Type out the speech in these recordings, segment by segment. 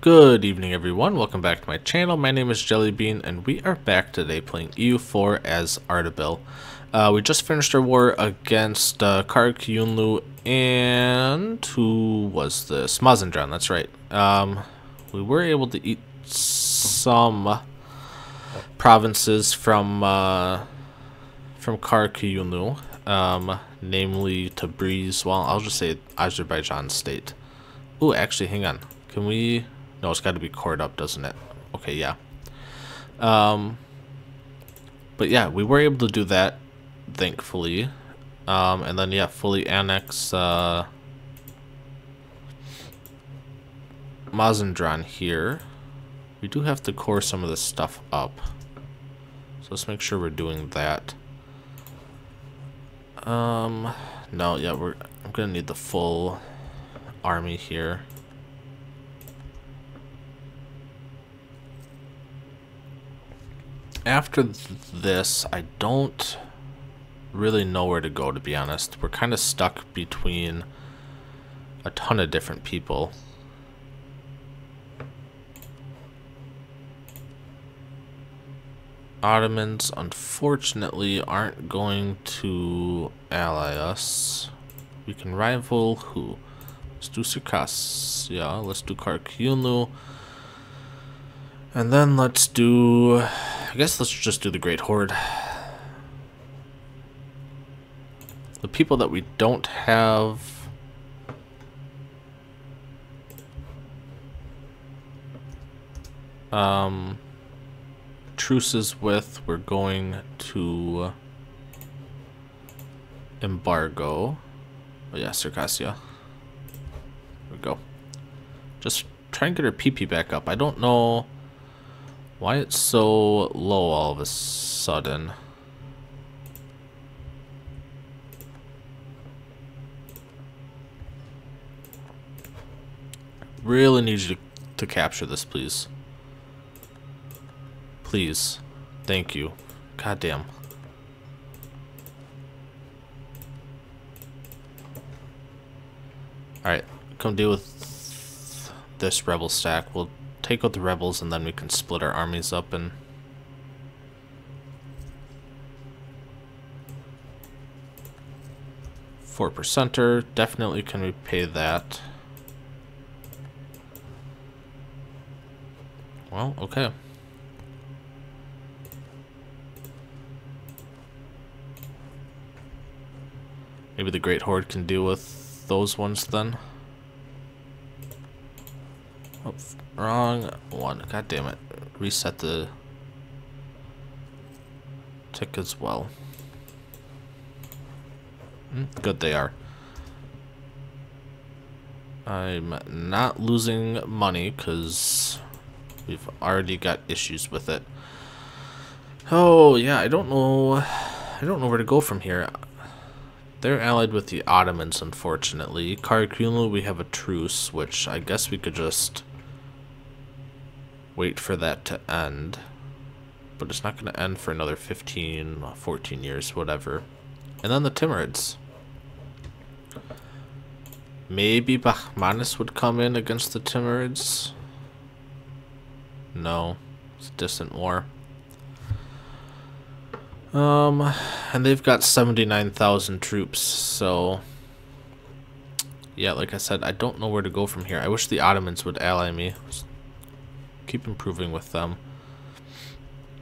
Good evening everyone, welcome back to my channel. My name is Jellybean and we are back today playing EU4 as Ardabil. Uh, we just finished our war against uh, Qara Qoyunlu and who was this? Mazandaran, that's right. Um, we were able to eat some provinces from uh, from Qara Qoyunlu, um, namely Tabriz, well I'll just say Azerbaijan state. Oh, actually hang on. Can we no, it's got to be cored up, doesn't it? Okay, yeah. Um, but yeah, we were able to do that, thankfully. Um, and then, yeah, fully annex uh, Mazandaran here. We do have to core some of this stuff up. So let's make sure we're doing that. Um, no, yeah, we're I'm gonna need the full army here. After this, I don't really know where to go, to be honest. We're kind of stuck between a ton of different people. Ottomans, unfortunately, aren't going to ally us. We can rival who? Let's do Circassia. Let's do Qara Qoyunlu. And then let's do... I guess let's just do the Great Horde. The people that we don't have... Um, truces with, we're going to embargo. Oh yeah, Circassia. There we go. Just try and get her PP back up. I don't know... Why it's so low all of a sudden? Really need you to, to capture this, please. Please. Thank you. God damn. Alright, come deal with this rebel stack. We'll take out the rebels and then we can split our armies up and four percenter definitely can repay that? Well okay. Maybe the great horde can deal with those ones then Oh, wrong one. God damn it. Reset the tick as well. Hmm, good they are. I'm not losing money because we've already got issues with it. Oh yeah, I don't know. I don't know where to go from here. They're allied with the Ottomans, unfortunately. Karakullu, we have a truce, which I guess we could just wait for that to end. But it's not going to end for another 15, 14 years, whatever. And then the Timurids. Maybe Bahmanis would come in against the Timurids. No, it's a distant war. Um, and they've got 79,000 troops, so... Yeah, like I said, I don't know where to go from here. I wish the Ottomans would ally me keep improving with them.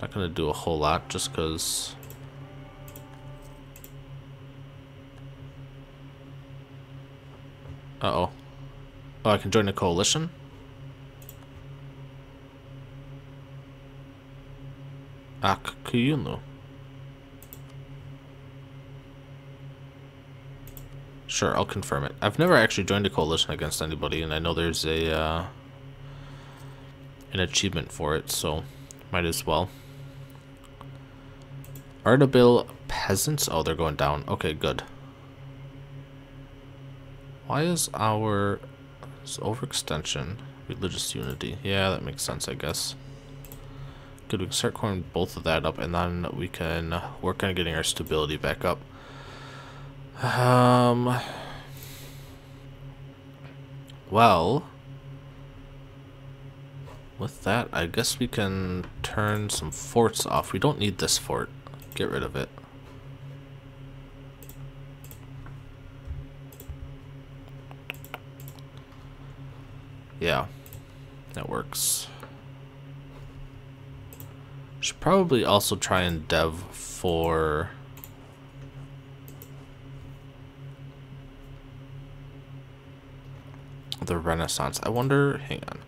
Not gonna do a whole lot just because Uh oh. Oh, I can join a coalition? Aq Qoyunlu. Sure, I'll confirm it. I've never actually joined a coalition against anybody, and I know there's a, uh, an achievement for it, so might as well. Ardabil peasants? Oh, they're going down. Okay, good. Why is our overextension religious unity? Yeah, that makes sense, I guess. Good, we can start coring both of that up, and then we can work on getting our stability back up. Um. With that, I guess we can turn some forts off. We don't need this fort. Get rid of it. Yeah, that works. Should probably also try and dev for... the Renaissance. I wonder, hang on.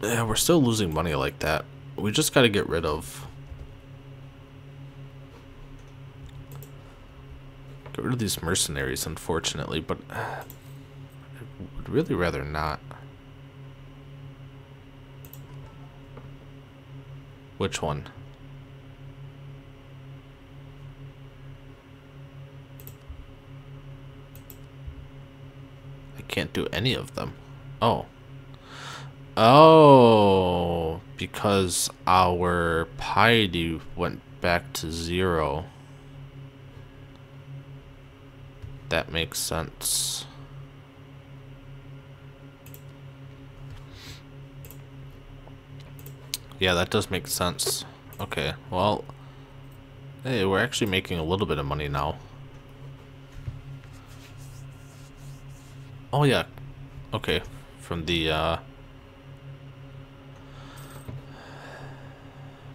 Yeah, we're still losing money like that. We just gotta get rid of... Get rid of these mercenaries, unfortunately, but... I would really rather not. Which one? I can't do any of them. Oh. Oh, because our piety went back to zero. That makes sense. Yeah, that does make sense. Okay, well... Hey, we're actually making a little bit of money now. Oh yeah, okay, from the, uh...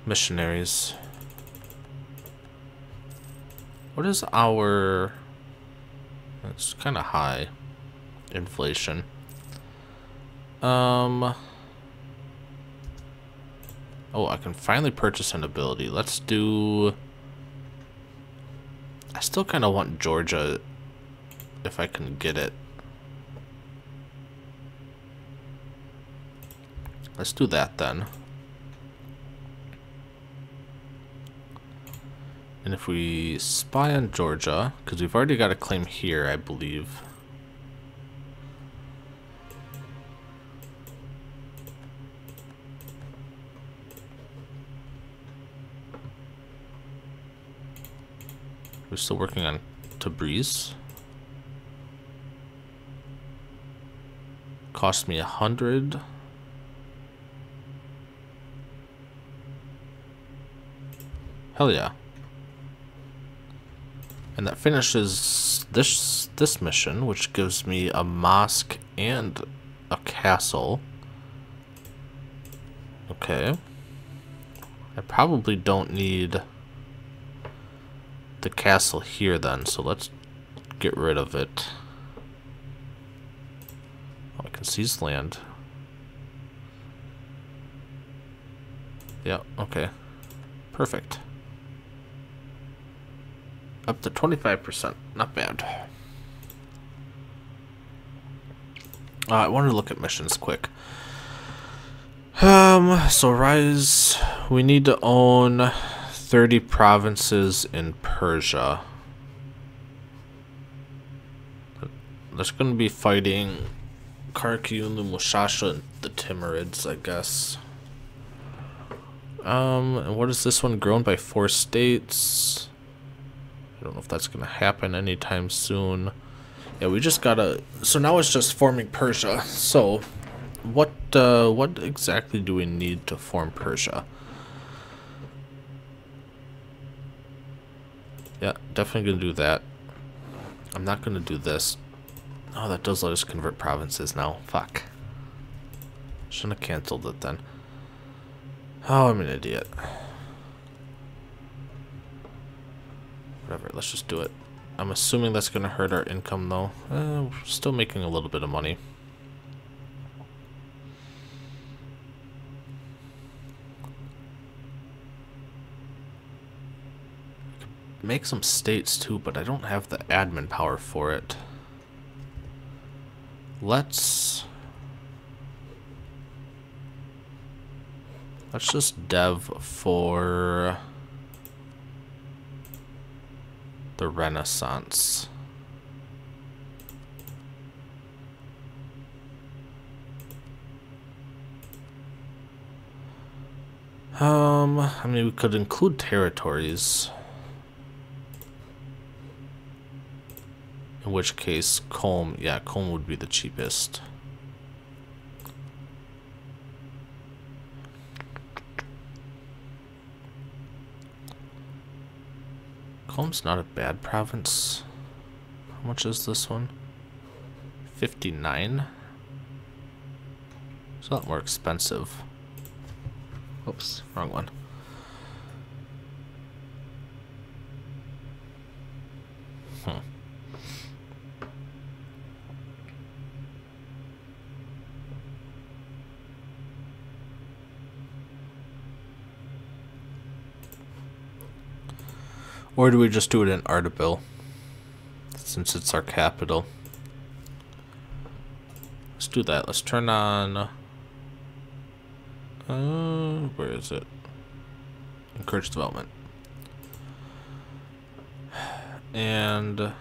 Missionaries. What is our... It's kind of high. Inflation. Um... Oh, I can finally purchase an ability. Let's do... I still kind of want Georgia if I can get it. Let's do that then. And if we spy on Georgia, because we've already got a claim here, I believe. We're still working on Tabriz. Cost me a hundred. Hell yeah. And that finishes this this mission, which gives me a mosque and a castle. Okay. I probably don't need the castle here then, so let's get rid of it. Oh, I can seize land. Yeah, okay. Perfect. Up to 25%. Not bad. Uh, I wanted to look at missions quick. Um, so Rise, we need to own 30 provinces in Persia. That's going to be fighting Qara Qoyunlu, Mushasha, and the Timurids, I guess. Um, and what is this one? Grown by four states. I don't know if that's going to happen anytime soon. Yeah, we just gotta... So now it's just forming Persia. So, what, uh, what exactly do we need to form Persia? Yeah, definitely gonna do that. I'm not gonna do this. Oh, that does let us convert provinces now. Fuck. Shouldn't have cancelled it then. Oh, I'm an idiot. Whatever, let's just do it. I'm assuming that's gonna hurt our income though. Uh, we're still making a little bit of money. make some states too, but I don't have the admin power for it. Let's... Let's just dev for the Renaissance. Um, I mean, we could include territories. In which case, Culm, yeah, Culm would be the cheapest. Stockholm's not a bad province. How much is this one? 59? It's a lot more expensive. Oops, wrong one. Hmm. Or do we just do it in Ardabil? Since it's our capital. Let's do that. Let's turn on... Uh, where is it? Encourage development. And...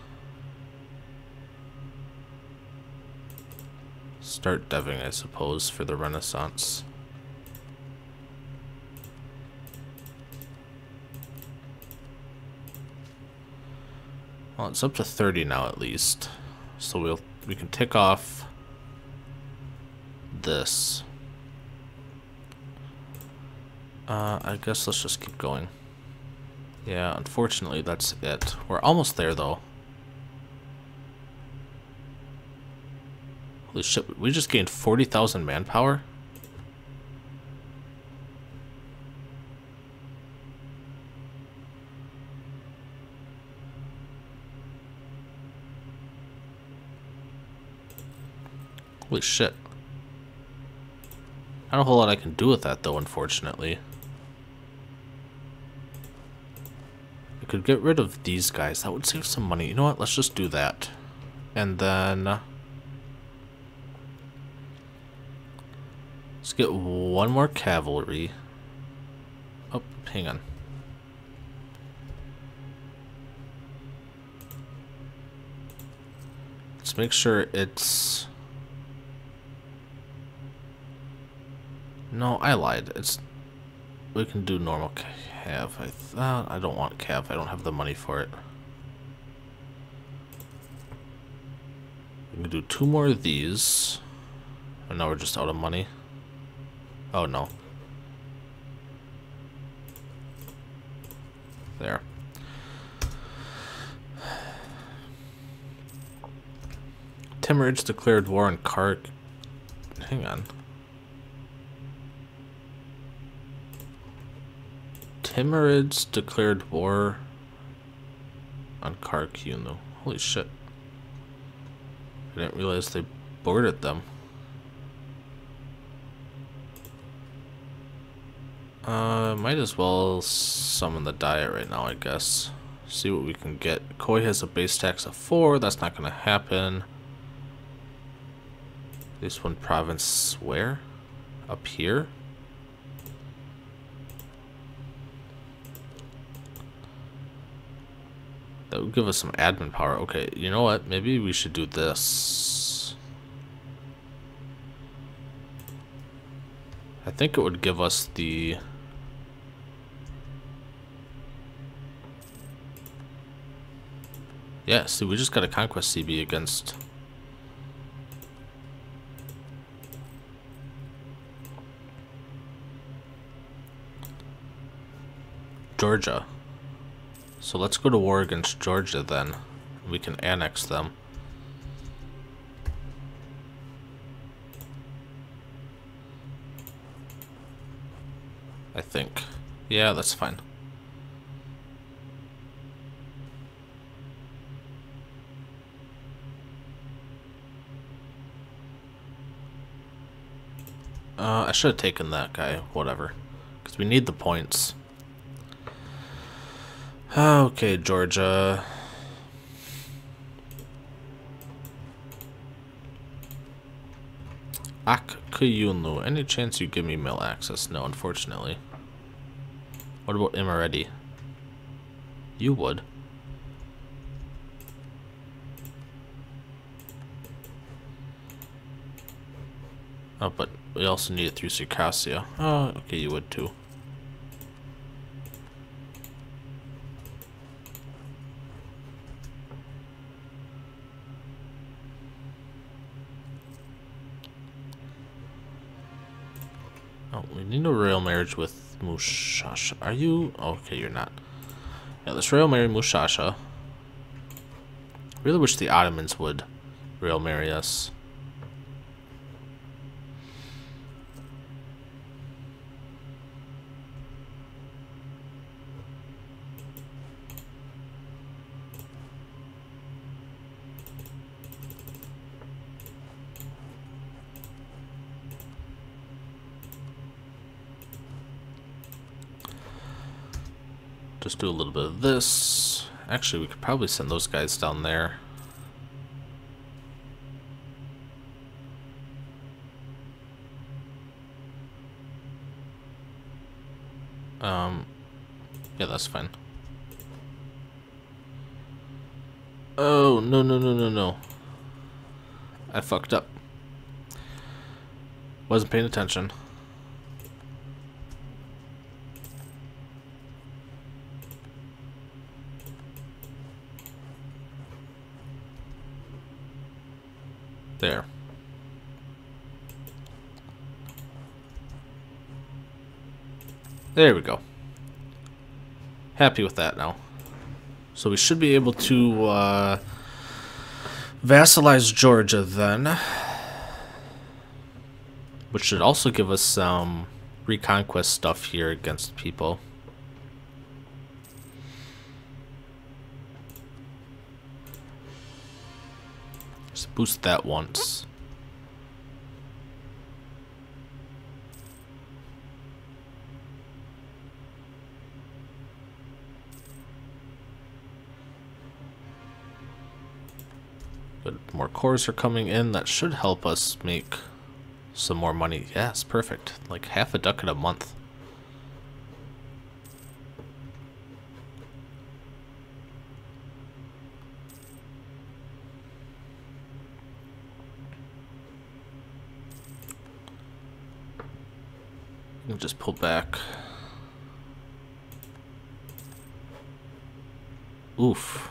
Start deving, I suppose, for the Renaissance. Well, it's up to 30 now at least. So we'll we can tick off this. Uh, I guess let's just keep going. Yeah, unfortunately that's it. We're almost there though. Holy shit, we just gained 40,000 manpower? Holy shit. Not a whole lot I can do with that though, unfortunately. I could get rid of these guys. That would save some money. You know what? Let's just do that. And then... Uh, let's get one more cavalry. Oh, hang on. Let's make sure it's... No, I lied. It's we can do normal cav. I thought I don't want cav. I don't have the money for it. We can do two more of these. And now we're just out of money. Oh no. There. Timurids declared war on Kark. Hang on. Timurids declared war on Yunlu. Holy shit. I didn't realize they boarded them. Uh, might as well summon the diet right now, I guess. See what we can get. Koi has a base tax of 4. That's not going to happen. This one province where? Up here? That would give us some admin power. Okay, you know what? Maybe we should do this. I think it would give us the... Yeah, see, we just got a Conquest CB against... Georgia. So let's go to war against Georgia then. We can annex them. I think. Yeah, that's fine. Uh, I should have taken that guy, whatever. Because we need the points. Ah, okay, Georgia. Aq Qoyunlu. Any chance you give me mail access? No, unfortunately. What about Imereti? You would. Oh, but we also need it through Circassia. Oh, okay, you would too. Need a royal marriage with Mushasha. Are you? Okay, you're not. Yeah, let's royal marry Mushasha. Really wish the Ottomans would royal marry us. Just do a little bit of this. Actually, we could probably send those guys down there. Um, yeah, that's fine. Oh, no, no, no, no, no. I fucked up. Wasn't paying attention. There. There we go. Happy with that now. So we should be able to uh, vassalize Georgia then. Which should also give us some reconquest stuff here against people. Just boost that once. Good. More cores are coming in. That should help us make some more money. Yes, perfect. Like half a ducat a month. just pull back. Oof.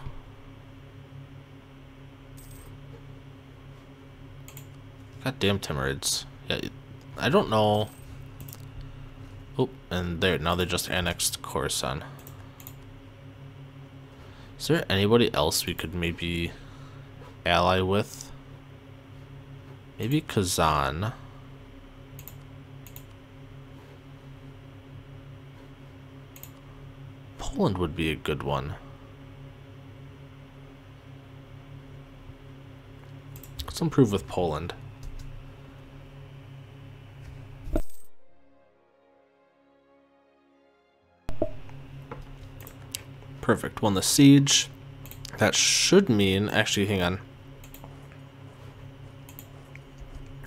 Goddamn Timurids. Yeah, I don't know. Oh, and there now they just annexed Khorasan. Is there anybody else we could maybe ally with? Maybe Kazan. Poland would be a good one. Let's improve with Poland. Perfect. Won the siege. That should mean... Actually, hang on.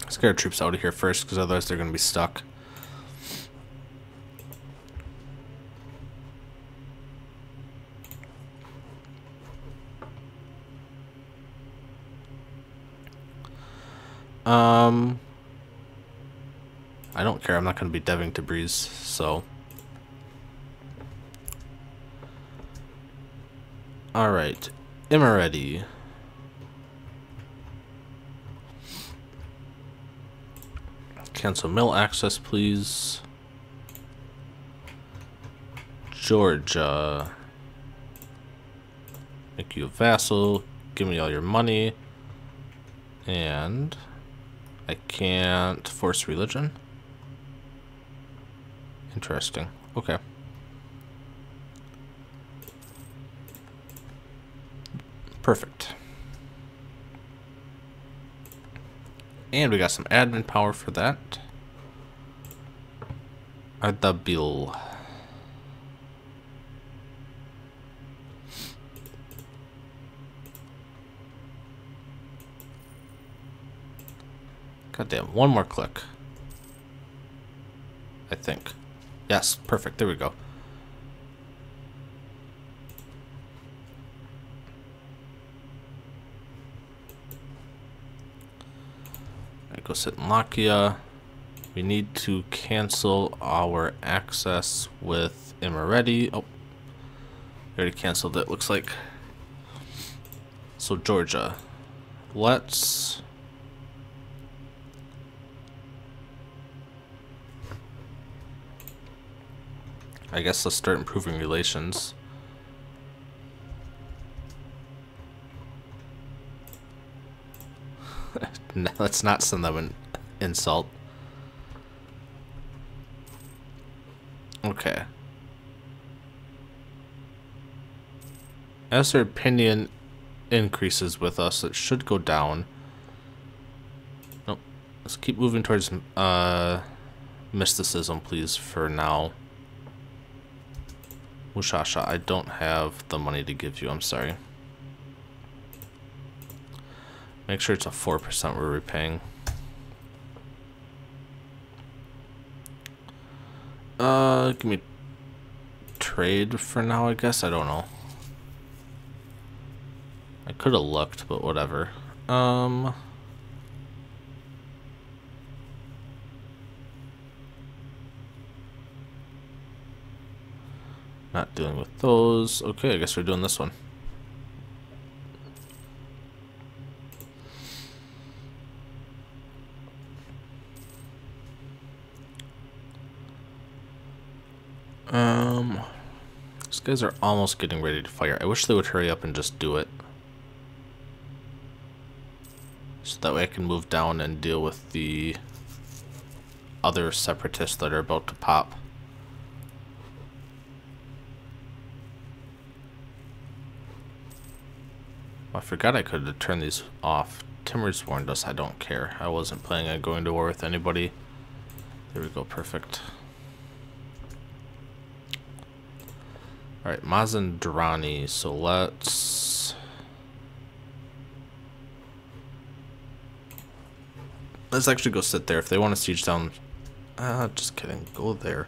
Let's get our troops out of here first, because otherwise they're going to be stuck. Um, I don't care. I'm not going to be deving breeze so. Alright. Imereti. Cancel mill access, please. Georgia. Make you a vassal. Give me all your money. And... I can't force religion. Interesting. Okay. Perfect. And we got some admin power for that. Ardabil. God damn, one more click. I think. Yes, perfect. There we go. I go sit in Lakia. We need to cancel our access with Imereti. Oh, already canceled it, looks like. So Georgia. Let's I guess let's start improving relations. No, let's not send them an insult. Okay. As their opinion increases with us, it should go down. Nope. Let's keep moving towards uh, mysticism, please, for now. Mushasha, I don't have the money to give you, I'm sorry. Make sure it's a 4% we're repaying. Uh, give me trade for now, I guess. I don't know. I could have looked, but whatever. Um... Not dealing with those. Okay, I guess we're doing this one. Um, these guys are almost getting ready to fire. I wish they would hurry up and just do it. So that way I can move down and deal with the other separatists that are about to pop. I forgot I could turned these off. Timur's warned us I don't care. I wasn't planning on going to war with anybody. There we go, perfect. Alright, Mazandrani. So let's... Let's actually go sit there. If they want to siege down... Ah, uh, just kidding. Go there.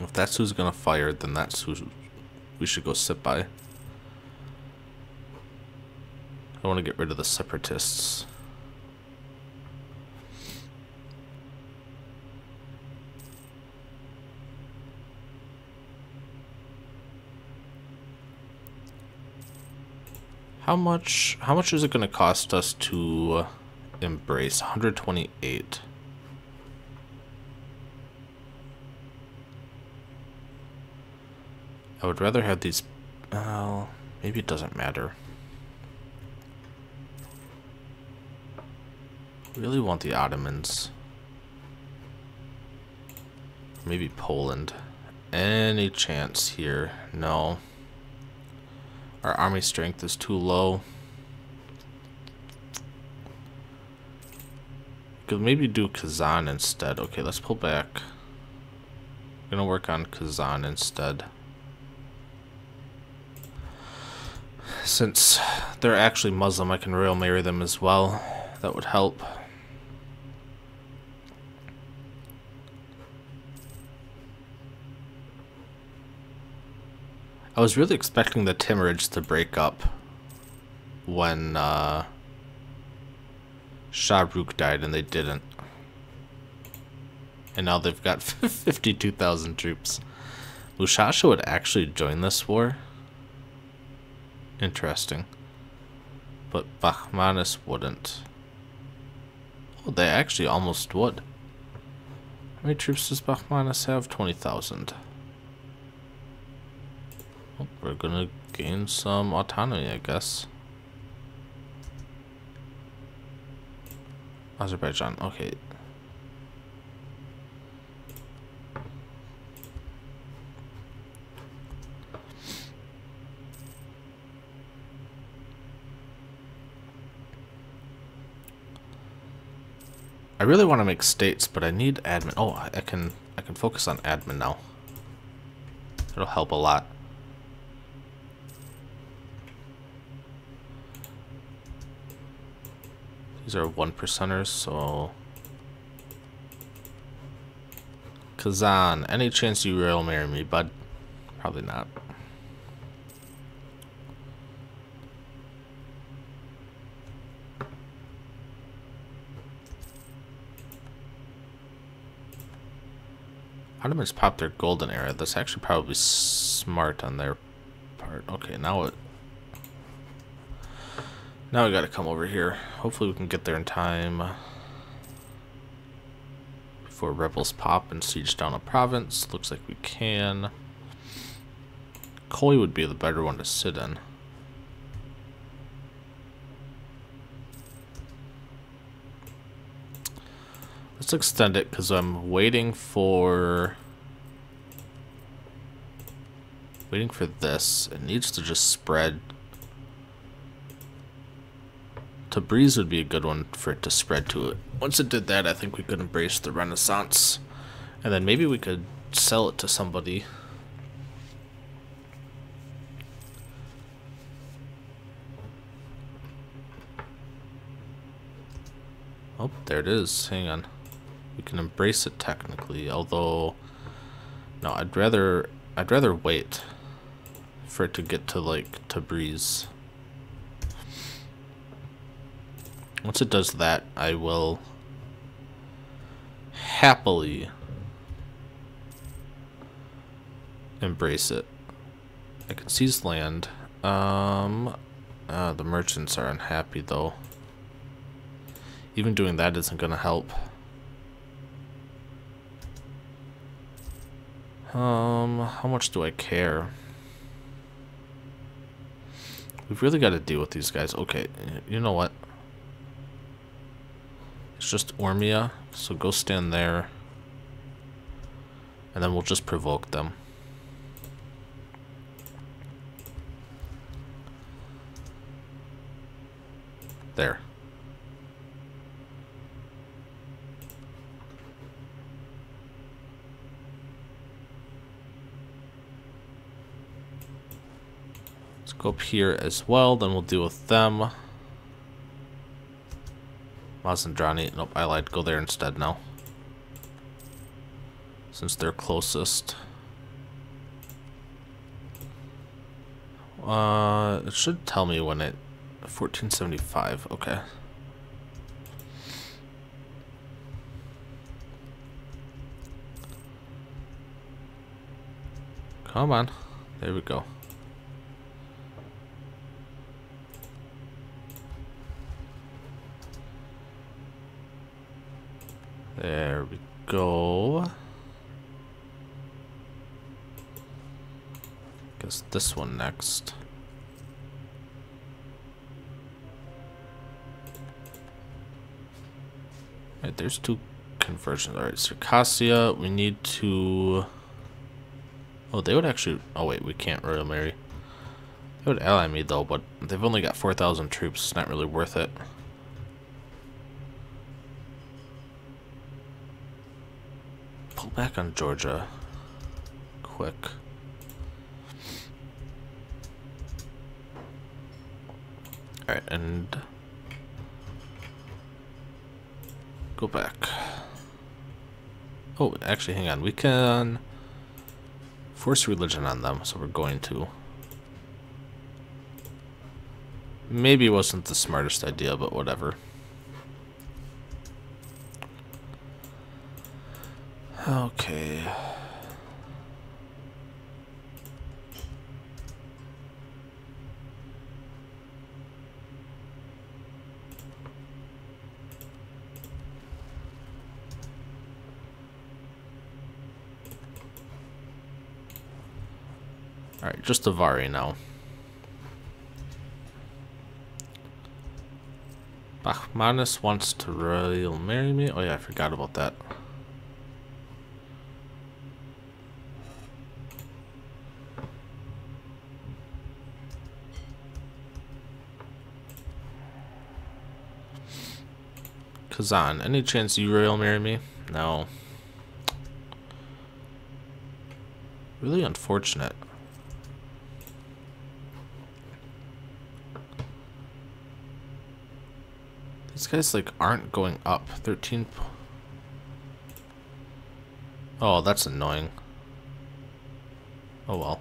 If that's who's gonna fire, then that's who we should go sit by. I want to get rid of the separatists. How much how much is it going to cost us to embrace 128? I would rather have these well, maybe it doesn't matter. Really want the Ottomans. Maybe Poland. Any chance here? No. Our army strength is too low. Could maybe do Kazan instead. Okay, let's pull back. I'm gonna work on Kazan instead. Since they're actually Muslim, I can royal marry them as well. That would help. I was really expecting the Timurids to break up when uh, Shahrukh died, and they didn't. And now they've got 52,000 troops. Mushasha would actually join this war. Interesting. But Bahmanis wouldn't. Oh, they actually almost would. How many troops does Bahmanis have? 20,000. We're gonna gain some autonomy, I guess. Azerbaijan, okay. I really want to make states, but I need admin. Oh, I can I can focus on admin now. It'll help a lot. These are one percenters, so... Kazan, any chance you will marry me, bud? Probably not. Ottomans popped their golden era. That's actually probably smart on their part. Okay, now it now we gotta come over here. Hopefully we can get there in time before rebels pop and siege down a province. Looks like we can. Koi would be the better one to sit in. Let's extend it because I'm waiting for... Waiting for this. It needs to just spread Tabriz would be a good one for it to spread to it. Once it did that, I think we could embrace the Renaissance. And then maybe we could sell it to somebody. Oh, there it is. Hang on. We can embrace it technically, although no, I'd rather I'd rather wait for it to get to like Tabriz. Once it does that, I will happily embrace it. I can seize land. Um, uh, the merchants are unhappy though. Even doing that isn't going to help. Um, how much do I care? We've really got to deal with these guys. Okay, you know what? It's just Urmia, so go stand there. And then we'll just provoke them. There. Let's go up here as well, then we'll deal with them. Mazandrani, nope, I lied, go there instead now. Since they're closest. Uh, it should tell me when it, 1475, okay. Come on, there we go. There we go. Guess this one next. Alright, there's two conversions. Alright, Circassia, we need to... Oh, they would actually... Oh wait, we can't Royal Marry. They would ally me though, but they've only got 4,000 troops. It's not really worth it. Back on Georgia. Quick. Alright, and go back. Oh, actually, hang on. We can force religion on them, so we're going to. Maybe wasn't the smartest idea, but whatever. Okay. Alright, just Avari now. Bahmanis wants to royal marry me. Oh yeah, I forgot about that. Kazan, any chance you royal marry me? No. Really unfortunate. These guys like aren't going up. 13 Oh, that's annoying. Oh well.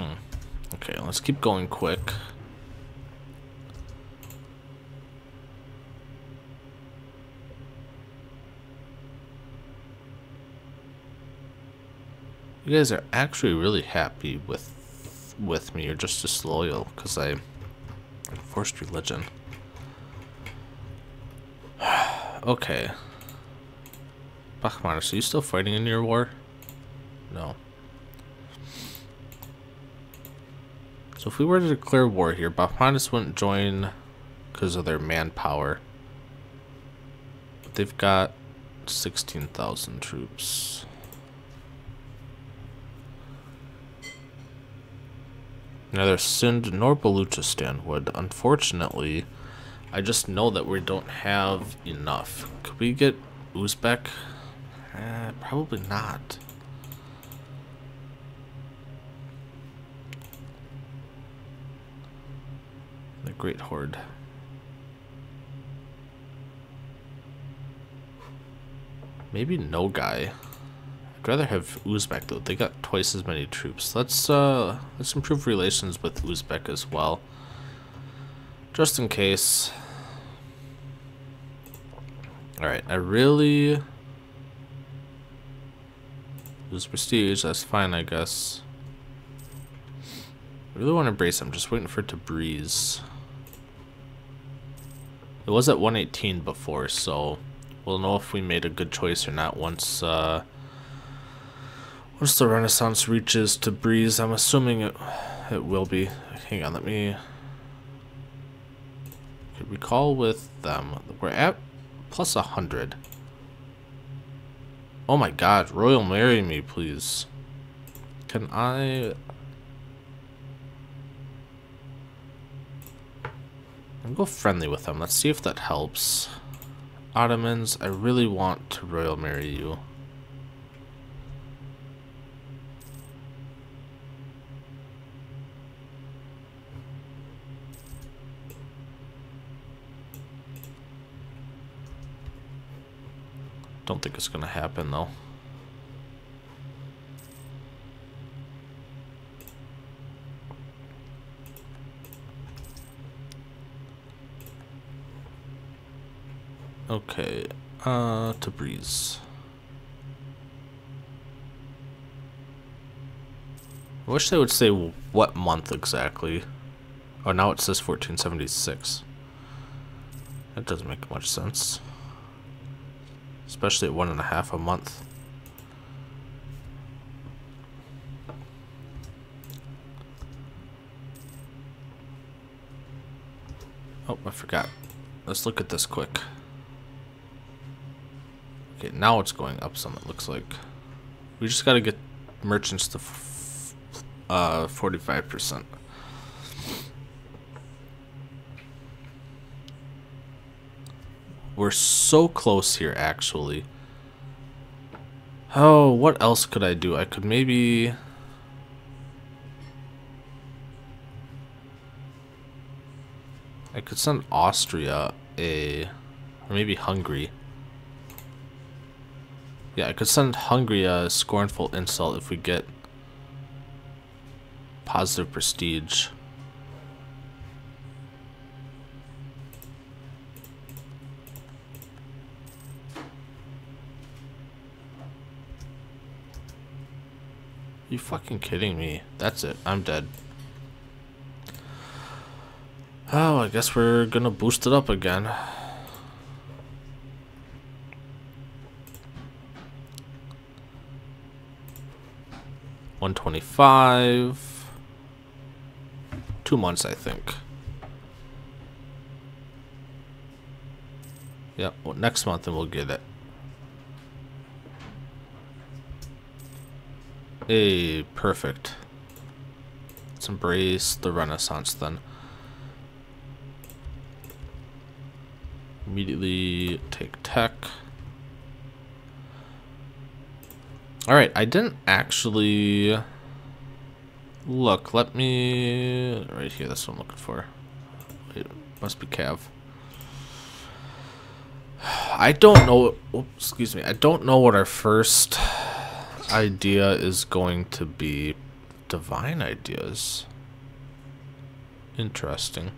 Hmm. Okay, let's keep going quick. You guys are actually really happy with with me. You're just disloyal because I enforced religion. okay. Bahmanis, are you still fighting in your war? No. So if we were to declare war here, Bahmanis wouldn't join because of their manpower. But they've got 16,000 troops. Neither Sind nor Baluchistan would. Unfortunately, I just know that we don't have enough. Could we get Uzbek? Eh, probably not. Great Horde. Maybe Nogai. I'd rather have Uzbek though. They got twice as many troops. Let's uh let's improve relations with Uzbek as well. Just in case. Alright, I really lose prestige, that's fine I guess. I really want to brace I'm just waiting for it to breeze. It was at 118 before, so we'll know if we made a good choice or not once uh once the Renaissance reaches to breeze, I'm assuming it it will be. Hang on, let me recall with them. We're at plus a hundred. Oh my god, Royal marry me, please. Can I... Go friendly with them. Let's see if that helps. Ottomans, I really want to Royal marry you. Don't think it's going to happen, though. Okay, uh, Tabriz. I wish they would say what month exactly. Oh, now it says 1476. That doesn't make much sense especially at one and a half a month. Oh, I forgot. Let's look at this quick. Okay, now it's going up some, it looks like. We just gotta get merchants to uh, 45%. We're so close here, actually. Oh, what else could I do? I could maybe... I could send Austria a... Or maybe Hungary. Yeah, I could send Hungary a uh, scornful insult if we get positive prestige. You fucking kidding me? That's it. I'm dead. Oh, I guess we're gonna boost it up again. One twenty-five. Two months, I think. Yep. Well, next month, and we'll get it. Hey, perfect. Let's embrace the Renaissance then. Immediately take tech. Alright, I didn't actually look. Let me... Right here, that's what I'm looking for. It must be Cav. I don't know... Oops, excuse me. I don't know what our first idea is going to be divine ideas. Interesting.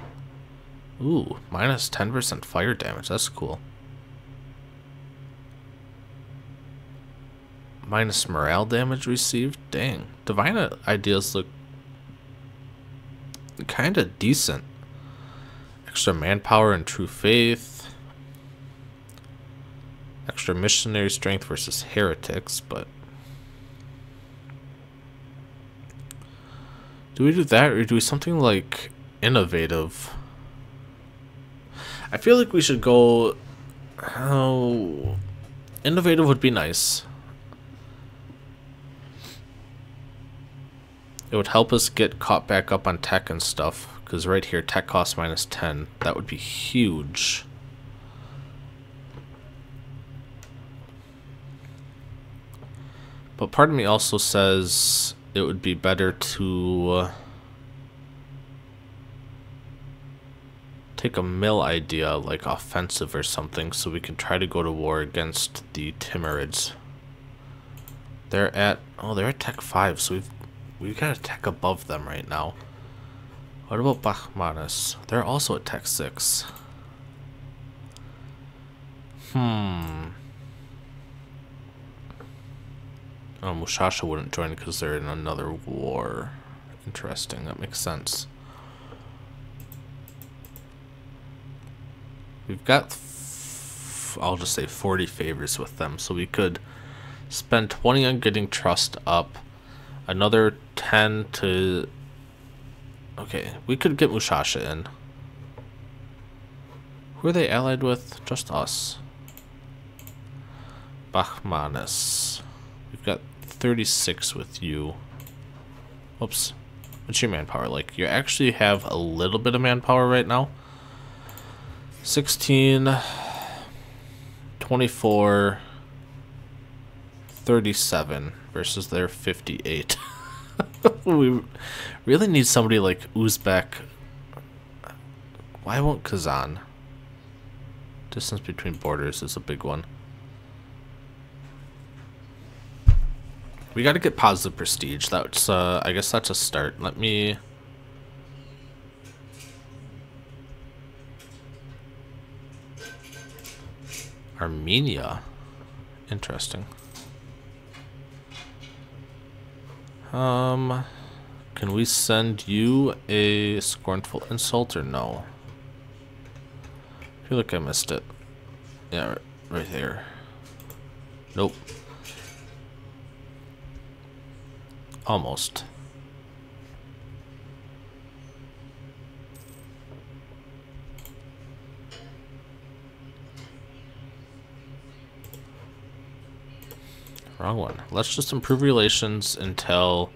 Ooh, minus 10% fire damage. That's cool. Minus morale damage received? Dang. Divine ideas look kind of decent. Extra manpower and true faith. Extra missionary strength versus heretics, but Do we do that or do we something like innovative? I feel like we should go... How... Innovative would be nice. It would help us get caught back up on tech and stuff. Because right here, tech costs minus 10. That would be huge. But part of me also says it would be better to uh, take a mill idea, like offensive or something, so we can try to go to war against the Timurids. They're at, oh, they're at tech 5, so we've We've got tech above them right now. What about Bahmanis? They're also at tech 6. Hmm. Oh, Mushasha wouldn't join because they're in another war. Interesting, that makes sense. We've got, I'll just say 40 favors with them, so we could spend 20 on getting trust up, another 10 to... Okay, we could get Mushasha in. Who are they allied with? Just us. Bahmanis. We've got 36 with you. Oops. What's your manpower like? You actually have a little bit of manpower right now. 16, 24, 37 versus their 58. we really need somebody like Uzbek. Why won't Kazan? Distance between borders is a big one. We got to get positive prestige. That's, uh, I guess that's a start. Let me... Armenia. Interesting. Um, can we send you a scornful insult or no? I feel like I missed it. Yeah, right, there. Nope. Almost. Wrong one. Let's just improve relations until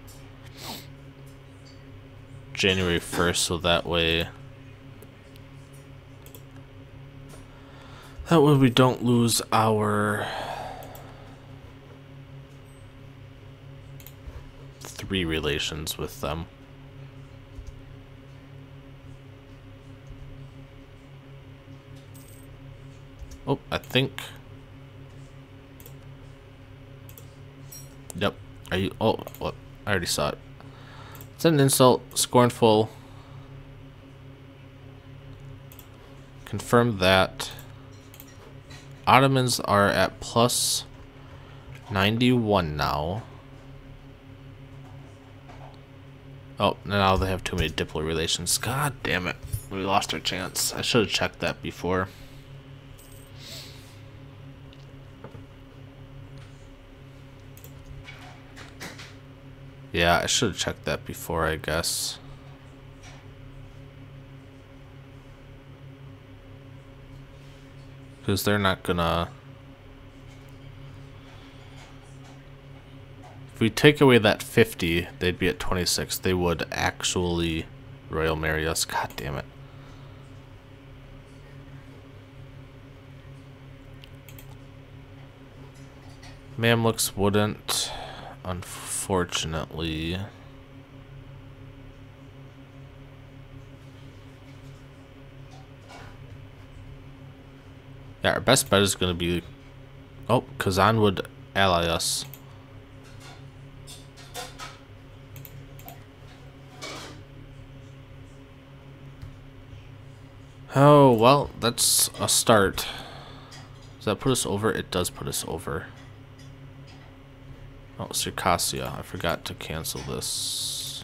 January 1st so that way that way we don't lose our three relations with them. Oh, I think Yep. Are you? Oh, what? I already saw it. It's an insult, scornful. Confirm that. Ottomans are at plus 91 now. Oh, now they have too many diplo relations. God damn it. We lost our chance. I should have checked that before. Yeah, I should have checked that before, I guess. Because they're not gonna... If we take away that 50, they'd be at 26. They would actually Royal marry us. God damn it. Mamluks wouldn't, unfortunately. Yeah, our best bet is going to be... Oh, Kazan would ally us. Oh, well, that's a start. Does that put us over? It does put us over. Oh, Circassia. I forgot to cancel this.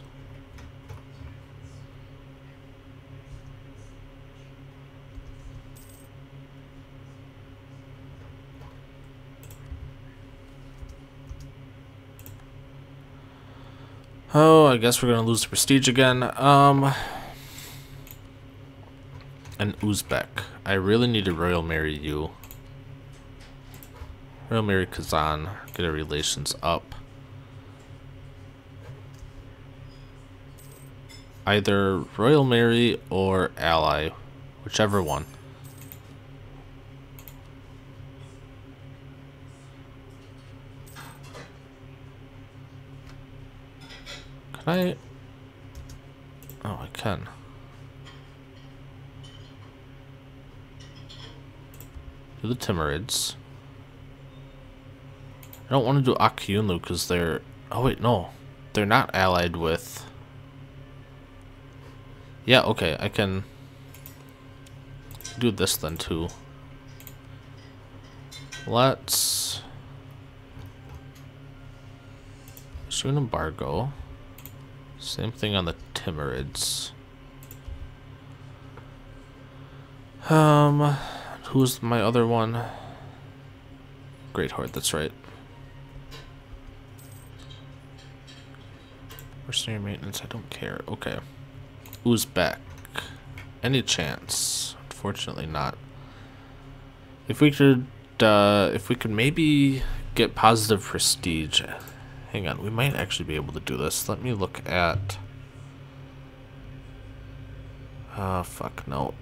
Oh, I guess we're gonna lose the prestige again. Um, an Uzbek. I really need to royal marry you. Royal marry Kazan. Get our relations up. Either royal marry or ally, whichever one. Can I? Oh, I can. Do the Timurids. I don't want to do Aq Qoyunlu because they're... Oh wait, no. They're not allied with... Yeah, okay, I can do this then too. Let's... issue an embargo. Same thing on the Timurids. Um, who's my other one? Great Horde, that's right. Mercenary maintenance, I don't care. Okay. Uzbek. Any chance? Unfortunately not. If we could, uh, if we could maybe get positive prestige. Hang on, we might actually be able to do this. Let me look at... Ah, uh, fuck, no.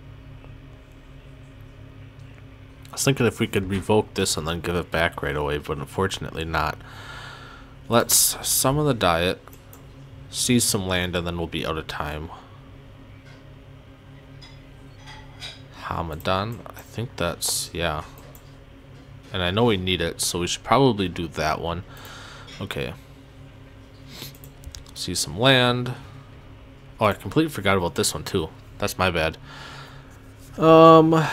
I was thinking if we could revoke this and then give it back right away, but unfortunately not. Let's summon the diet, seize some land, and then we'll be out of time. Hamadan, I think that's, yeah. And I know we need it, so we should probably do that one. Okay. See some land. Oh, I completely forgot about this one too. That's my bad. Um...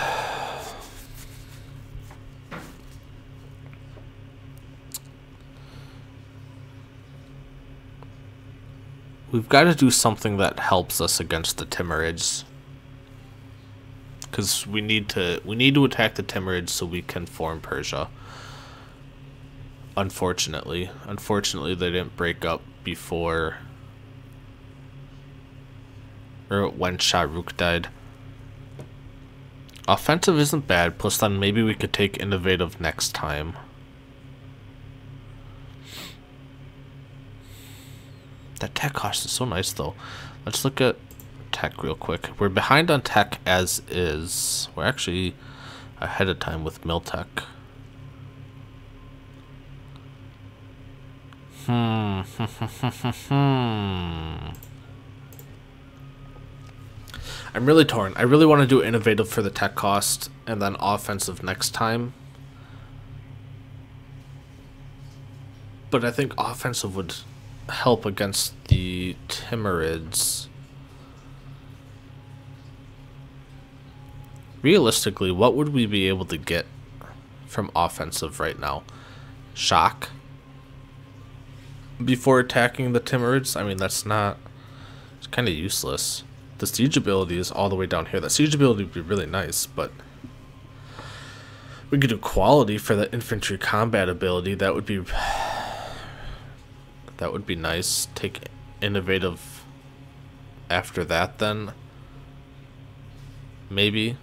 We've got to do something that helps us against the Timurids. Because we need to we need to attack the Timurids so we can form Persia. Unfortunately. Unfortunately, they didn't break up before... Or when Shah Rukh died. Offensive isn't bad, plus then maybe we could take innovative next time. That tech cost is so nice though. Let's look at tech real quick. We're behind on tech as is. We're actually ahead of time with Miltech. Hmm. I'm really torn. I really want to do innovative for the tech cost and then offensive next time. But I think offensive would help against the Timurids. Realistically, what would we be able to get from offensive right now? Shock? before attacking the Timurids. I mean, that's not... It's kind of useless. The siege ability is all the way down here. The siege ability would be really nice, but... We could do quality for the infantry combat ability. That would be... That would be nice. Take innovative after that, then. Maybe.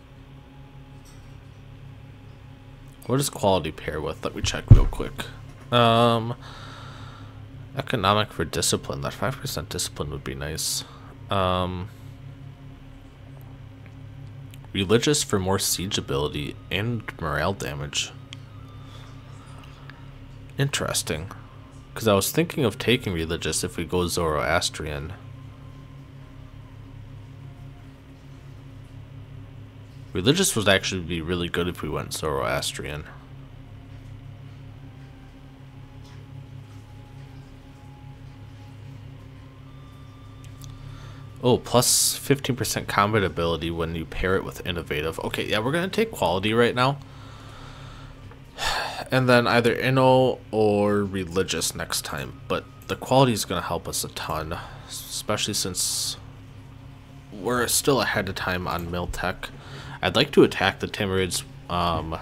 What does quality pair with? Let me check real quick. Um... Economic for discipline. That 5% discipline would be nice. Um, religious for more siege ability and morale damage. Interesting. Because I was thinking of taking religious if we go Zoroastrian. Religious would actually be really good if we went Zoroastrian. Oh, plus 15% combat ability when you pair it with innovative. Okay, yeah, we're going to take quality right now. And then either inno or religious next time. But the quality is going to help us a ton. Especially since we're still ahead of time on Miltech. I'd like to attack the Timurids um,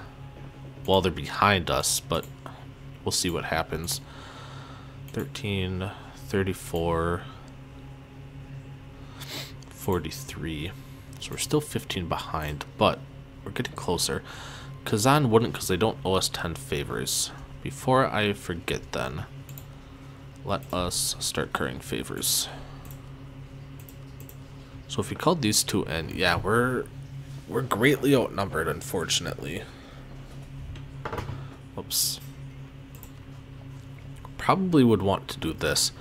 while they're behind us, but we'll see what happens. 13, 34, 43. So we're still 15 behind, but we're getting closer. Kazan wouldn't because they don't owe us 10 favors. Before I forget then, let us start currying favors. So if we called these two in, yeah, we're we're greatly outnumbered, unfortunately. Oops. Probably would want to do this.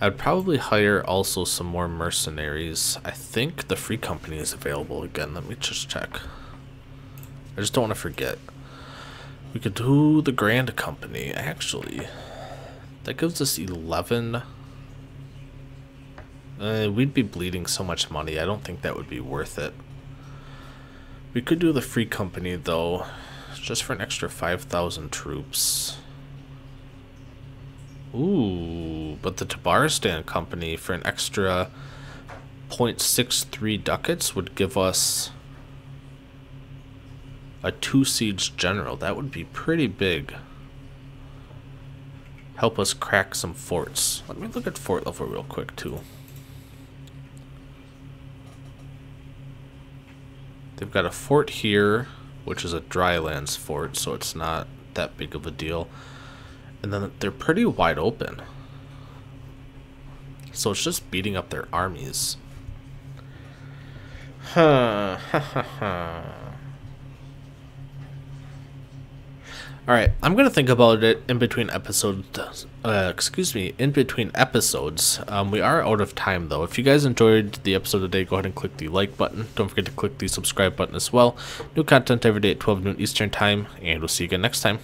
I'd probably hire also some more mercenaries. I think the free company is available again. Let me just check. I just don't want to forget. We could do the Grand Company, actually. That gives us 11. Uh, we'd be bleeding so much money. I don't think that would be worth it. We could do the Free Company, though, just for an extra 5,000 troops. Ooh, but the Tabaristan Company for an extra 0.63 ducats would give us a two siege general. That would be pretty big. Help us crack some forts. Let me look at fort level real quick too. They've got a fort here, which is a drylands fort, so it's not that big of a deal. And then they're pretty wide open. So it's just beating up their armies. Huh. Alright, I'm going to think about it in between episodes. Uh, excuse me, in between episodes. Um, we are out of time though. If you guys enjoyed the episode today, go ahead and click the like button. Don't forget to click the subscribe button as well. New content every day at 12 noon Eastern Time, and we'll see you again next time.